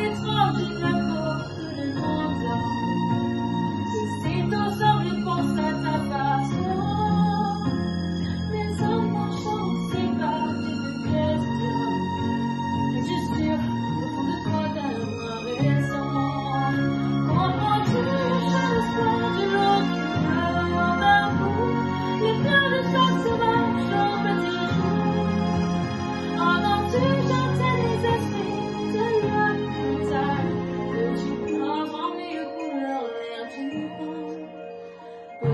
the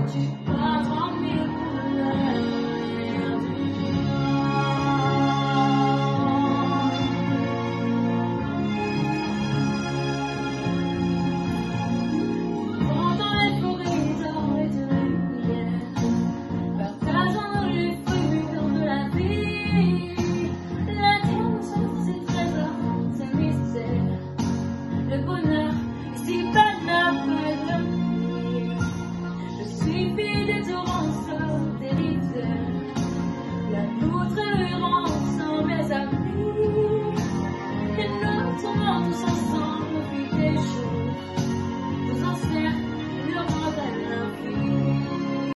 aqui